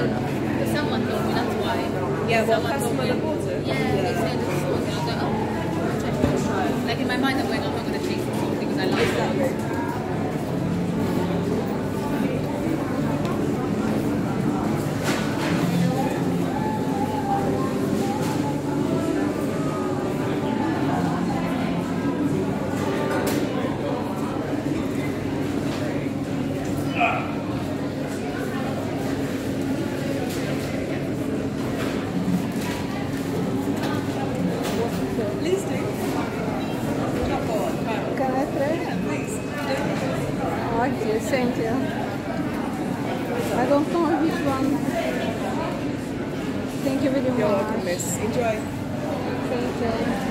Fair enough. Someone told me that's why. Yeah, well, Someone told me. reported. Yeah, they said it's someone. And I was like, oh, check it. Like in my mind, I'm going, I'm not going to chase it because I like it. Exactly. Okay, thank you. I don't know which one. Thank you very much. You're welcome, miss. Enjoy. Thank you.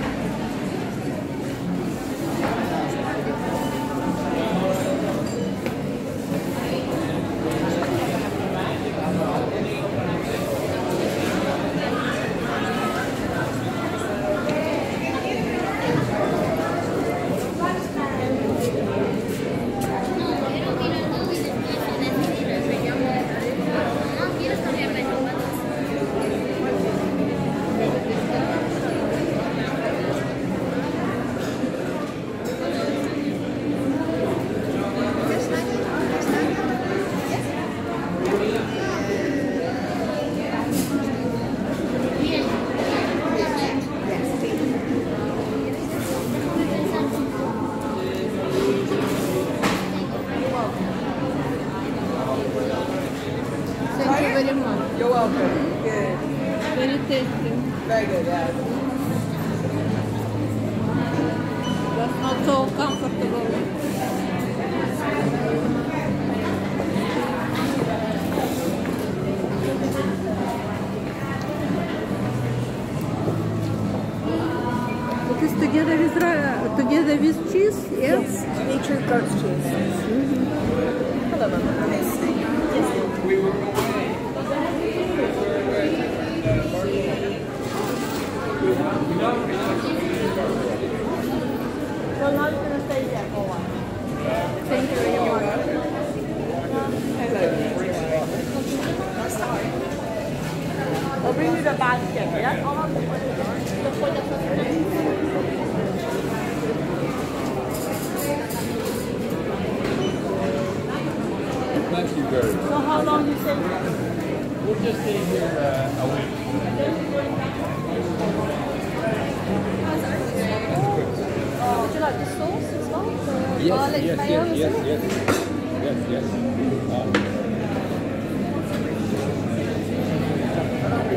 Thank you very much. You're welcome. Good. Very tasty. Very good, yeah. But not so comfortable. It is together with together with cheese, yes? Nature goat's cheese. Hello, ma'am. Well, I was going to stay there for a while. Thank you very much. I'll bring you the basket, yeah? I'll have to put it on. The foot of the Thank you very much. So how long you stay? We'll just stay here uh, a week. Would you like the sauce as well? Yes, yes, yes, yes, yes, yes, yes. Uh,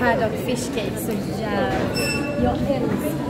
Haddock fish så jävla... Jag älskar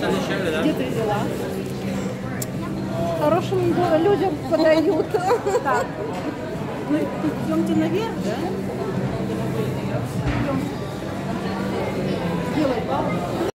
Где ты взяла? Хорошим людям подают. Так. Ну, идемте наверх, да? Делай паузу.